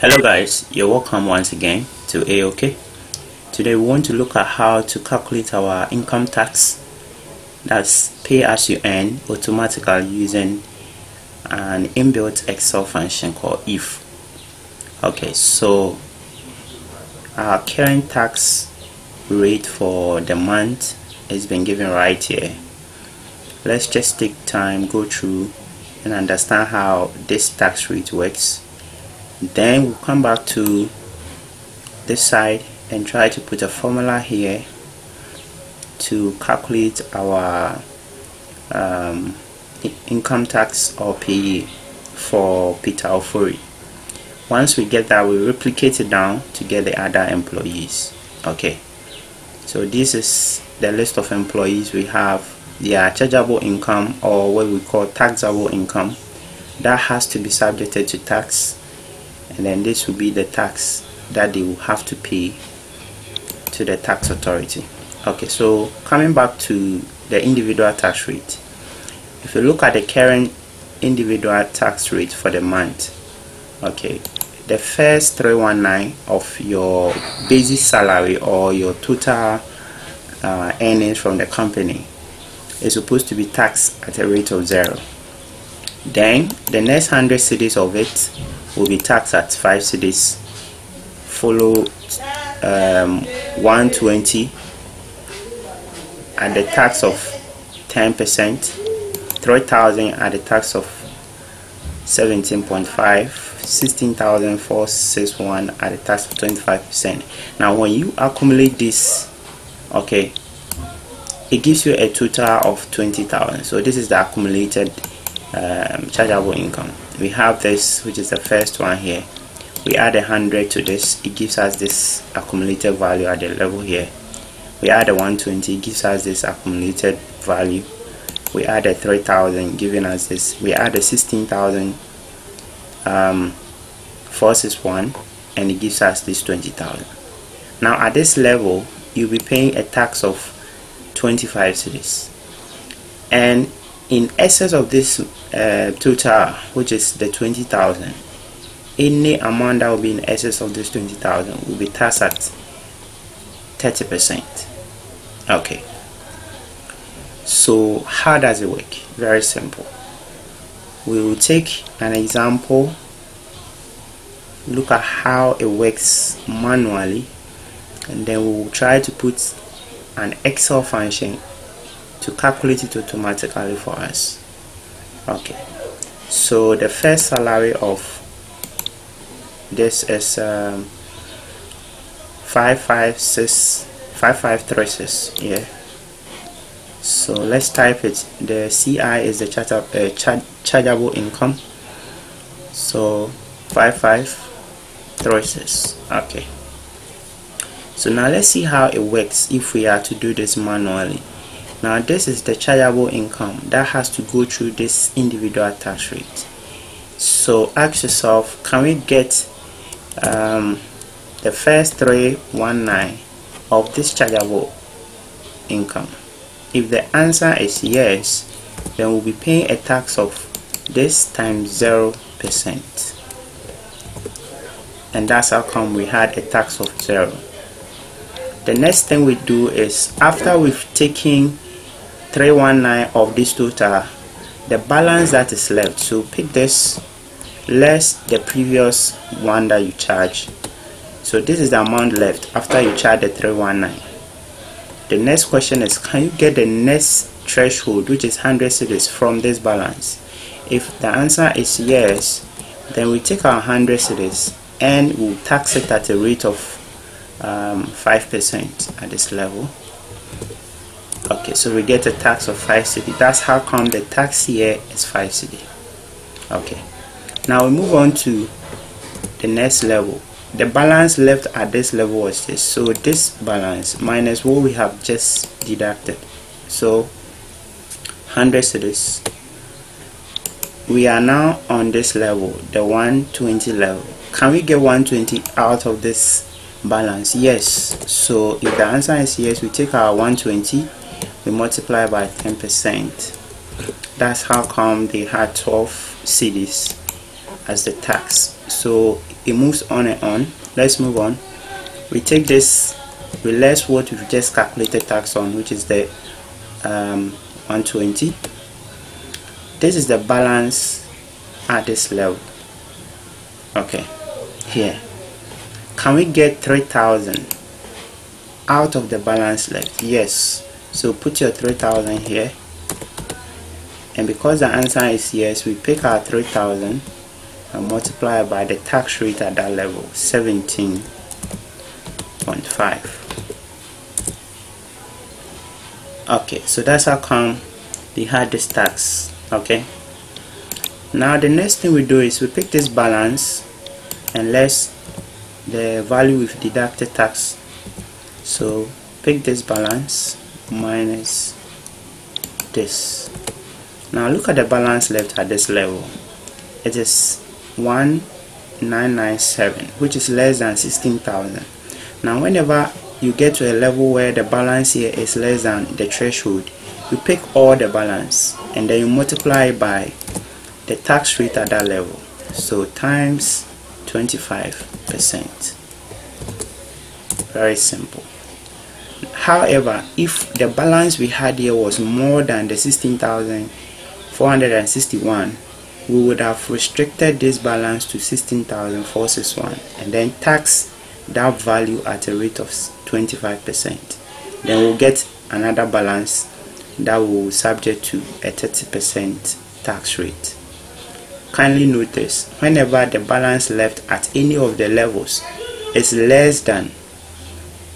Hello guys, you're welcome once again to AOK. Today we want to look at how to calculate our income tax that's pay as you earn automatically using an inbuilt Excel function called if. Okay, so our current tax rate for the month has been given right here. Let's just take time, go through and understand how this tax rate works then we'll come back to this side and try to put a formula here to calculate our um, income tax or PAYE for Peter Ofori. Once we get that, we replicate it down to get the other employees. Okay, so this is the list of employees we have. Their chargeable income or what we call taxable income that has to be subjected to tax and then this will be the tax that they will have to pay to the tax authority. Okay so coming back to the individual tax rate. If you look at the current individual tax rate for the month okay the first 319 of your basic salary or your total uh, earnings from the company is supposed to be taxed at a rate of zero. Then the next 100 cedis of it will be taxed at 5 cedis follow um, 120 at the tax of 10% 3000 at the tax of 17.5 16,461 at the tax of 25% now when you accumulate this okay it gives you a total of 20,000 so this is the accumulated um, chargeable income. We have this which is the first one here. We add a hundred to this it gives us this accumulated value at the level here. We add a 120 it gives us this accumulated value. We add a 3000 giving us this. We add a 16000 um, forces one and it gives us this 20000 now at this level you'll be paying a tax of 25 cedis and in excess of this uh, total which is the 20,000 any amount that will be in excess of this 20,000 will be taxed at 30% okay. So how does it work? Very simple. We will take an example. Look at how it works manually. And then we will try to put an excel function to calculate it automatically for us okay. So the first salary of this is um, 556 5536 yeah. So let's type it. The CI is the charge, uh, char chargeable income. So 5536 okay. So now let's see how it works if we are to do this manually now this is the chargeable income that has to go through this individual tax rate. So ask yourself can we get um, the first 319 of this chargeable income? If the answer is yes then we'll be paying a tax of this times zero percent. And that's how come we had a tax of zero. The next thing we do is after we've taken 319 of this total the balance that is left so pick this less the previous one that you charge. So this is the amount left after you charge the 319 the next question is can you get the next threshold which is 100 cedis from this balance? If the answer is yes then we take our 100 cedis and we'll tax it at a rate of 5% um, at this level okay so we get a tax of 5 cedi. That's how come the tax here is 5 cedi. Okay. Now we move on to the next level. The balance left at this level is this. So this balance minus what we have just deducted. So 100 cedis. We are now on this level the 120 level. Can we get 120 out of this balance? Yes. So if the answer is yes we take our 120 we multiply by 10% that's how come they had 12 cedis as the tax. So it moves on and on. Let's move on. We take this we less what we've just calculated tax on which is the um, 120 this is the balance at this level. Okay here. Can we get 3000 out of the balance left? Yes so put your 3000 here. And because the answer is yes we pick our 3000 and multiply by the tax rate at that level 17.5 okay so that's how come they had this tax okay? Now the next thing we do is we pick this balance and less the value we've deducted tax. So pick this balance minus this. Now look at the balance left at this level. It is 1997 which is less than 16,000 now whenever you get to a level where the balance here is less than the threshold you pick all the balance and then you multiply by the tax rate at that level. So times 25 percent. Very simple however if the balance we had here was more than the 16,461 we would have restricted this balance to 16,461 and then tax that value at a rate of 25%. Then we'll get another balance that will subject to a 30% tax rate. Kindly notice whenever the balance left at any of the levels is less than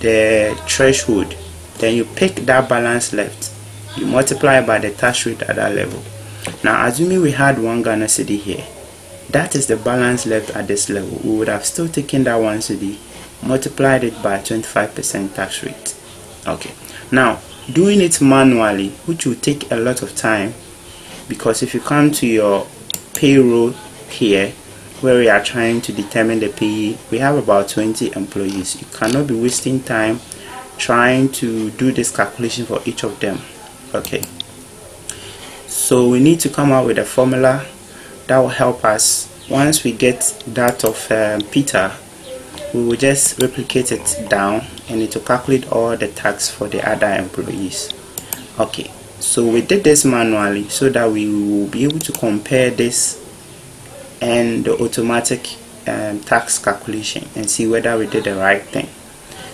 the threshold, then you pick that balance left, you multiply by the tax rate at that level. Now assuming we had one Ghana cedi here, that is the balance left at this level. We would have still taken that one cedi multiplied it by 25% tax rate okay now doing it manually which will take a lot of time because if you come to your payroll here where we are trying to determine the PAYE, we have about 20 employees. You cannot be wasting time trying to do this calculation for each of them. Okay. So we need to come up with a formula that will help us. Once we get that of um, Peter we will just replicate it down and it will calculate all the tax for the other employees. Okay. So we did this manually so that we will be able to compare this and the automatic um, tax calculation and see whether we did the right thing.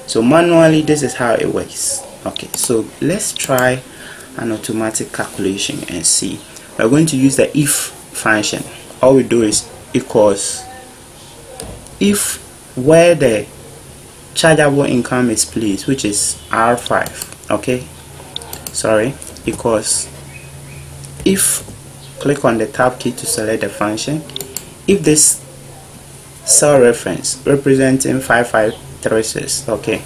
So manually this is how it works. Okay so let's try an automatic calculation and see. We're going to use the if function. All we do is equals if where the chargeable income is placed which is R5 okay? Sorry because if click on the tab key to select the function if this cell reference representing 5536 okay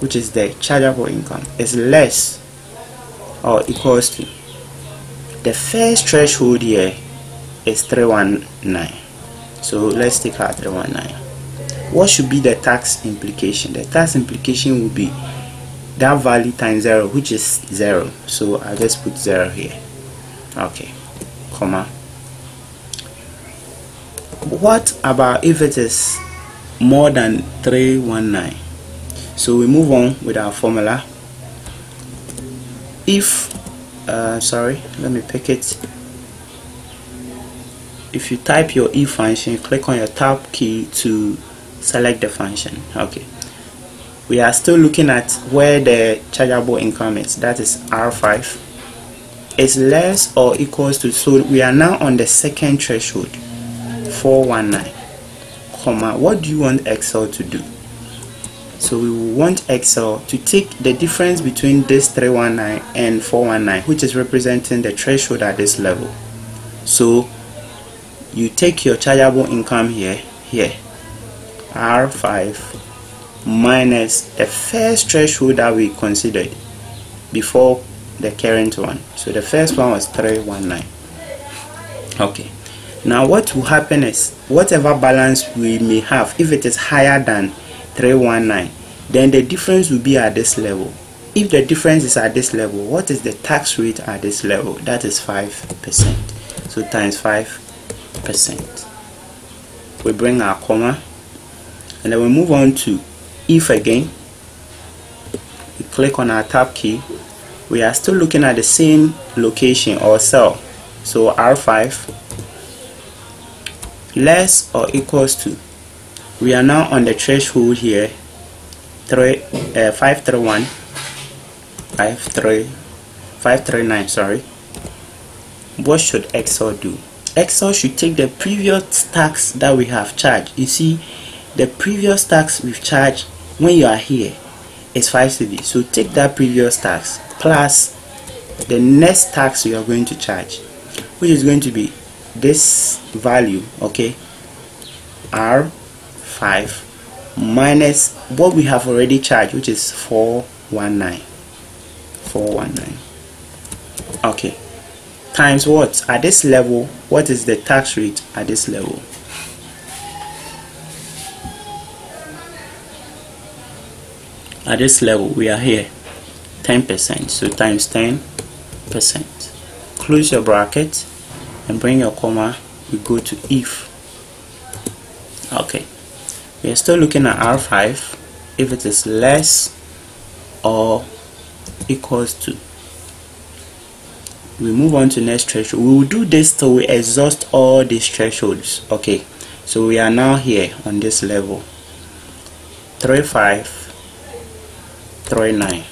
which is the chargeable income is less or equals to the first threshold here is 319 so let's take out 319 what should be the tax implication? The tax implication will be that value times 0 which is 0 so I'll just put 0 here. Okay comma what about if it is more than 319 so we move on with our formula. If uh, sorry let me pick it. If you type your e function click on your tab key to select the function. Okay. We are still looking at where the chargeable income is. That is R5 is less or equals to so we are now on the second threshold 419 comma what do you want Excel to do so we want Excel to take the difference between this 319 and 419 which is representing the threshold at this level so you take your chargeable income here here R5 minus the first threshold that we considered before the current one. So the first one was 319. Okay. Now what will happen is whatever balance we may have, if it is higher than 319, then the difference will be at this level. If the difference is at this level, what is the tax rate at this level? That is 5%. So times 5%. we bring our comma and then we move on to if again we click on our tab key we are still looking at the same location or cell so R5 less or equals to we are now on the threshold here 3 uh, 531 53 539 sorry. What should Excel do? Excel should take the previous tax that we have charged. You see the previous tax we've charged when you are here is 5 cedi so take that previous tax plus the next tax you are going to charge which is going to be this value okay r5 minus what we have already charged which is 419 419 okay. Times what? At this level what is the tax rate at this level? At this level we are here. 10% so times 10 percent. Close your bracket and bring your comma we go to if. Okay. We are still looking at r5 if it is less or equals to. We move on to next threshold. We will do this till we exhaust all these thresholds. Okay. So we are now here on this level. 35 39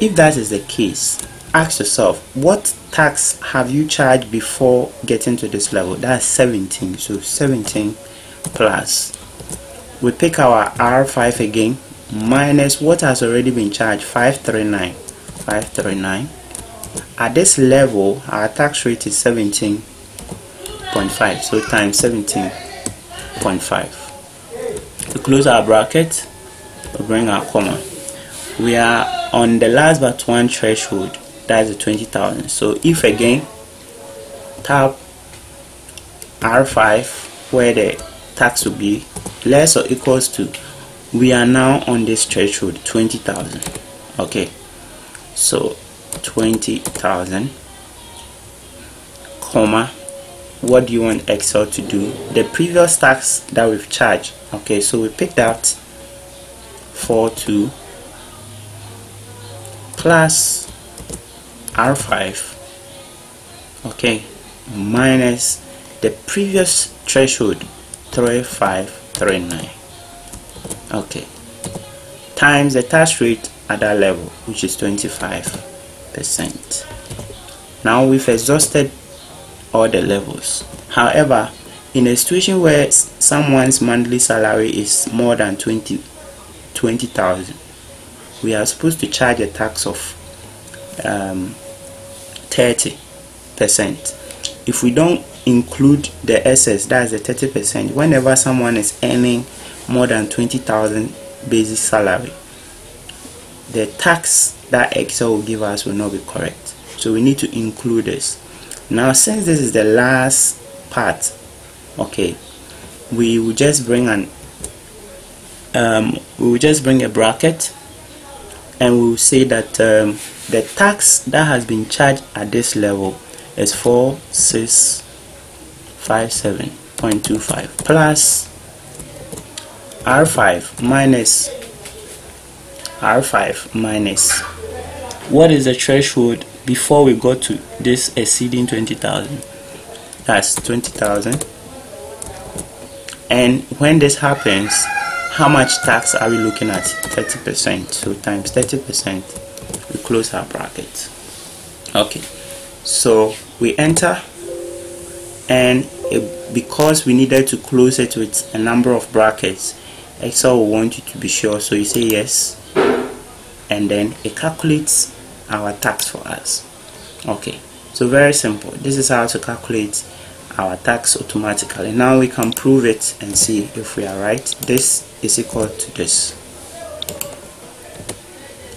if that is the case ask yourself what tax have you charged before getting to this level? That's 17 so 17 plus. We pick our r5 again minus what has already been charged 539 539 at this level our tax rate is 17.5 so times 17.5 we close our bracket we bring our comma we are on the last but one threshold that's the 20,000 so if again tap R5 where the tax will be less or equals to we are now on this threshold 20,000 okay. So 20,000 comma what do you want Excel to do? The previous tax that we've charged okay so we pick that 42 plus R5 okay minus the previous threshold 3539 okay times the tax rate at that level which is 25 percent. Now we've exhausted all the levels. However in a situation where someone's monthly salary is more than 20 20,000 we are supposed to charge a tax of um, 30 percent. If we don't include the excess that's the 30 percent. Whenever someone is earning more than 20,000 basic salary the tax that excel will give us will not be correct. So we need to include this. Now since this is the last part okay we will just bring an um, we will just bring a bracket and we will say that um, the tax that has been charged at this level is 4657.25 plus R5 minus R5 minus. What is the threshold before we go to this exceeding 20,000 that's 20,000 and when this happens how much tax are we looking at? 30% so times 30% we close our bracket. Okay. So we enter and it, because we needed to close it with a number of brackets Excel will want you to be sure. So you say yes and then it calculates our tax for us. Okay. So very simple. This is how to calculate our tax automatically. Now we can prove it and see if we are right. This is equal to this?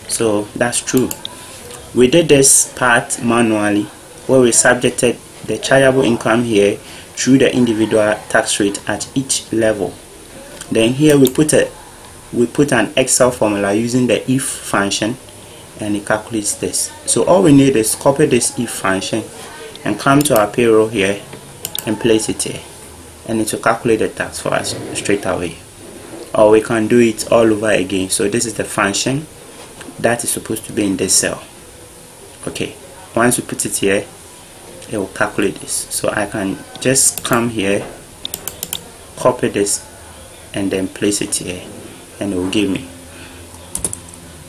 So that's true. We did this part manually where we subjected the chargeable income here through the individual tax rate at each level. Then here we put a we put an excel formula using the if function and it calculates this. So all we need is copy this if function and come to our payroll here and place it here. And it will calculate the tax for us straight away or we can do it all over again. So this is the function that is supposed to be in this cell. Okay once we put it here it will calculate this. So I can just come here copy this and then place it here and it will give me.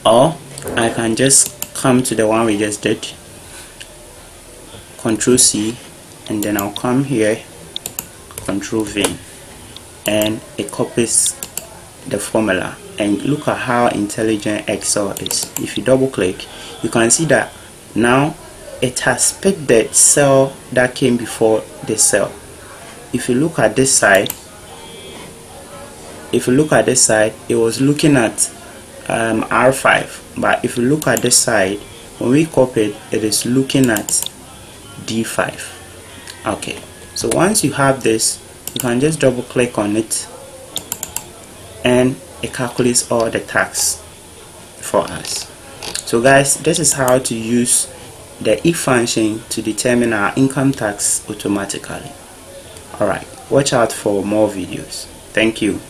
Or I can just come to the one we just did control C and then I'll come here control V and it copies the formula and look at how intelligent Excel is. If you double click you can see that now it has picked the cell that came before the cell. If you look at this side if you look at this side it was looking at um, R5 but if you look at this side when we copied it is looking at D5 okay. So once you have this you can just double click on it and it calculates all the tax for us. So guys this is how to use the if function to determine our income tax automatically. Alright watch out for more videos. Thank you